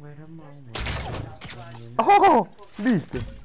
Wait a moment. Oh! ¿Viste?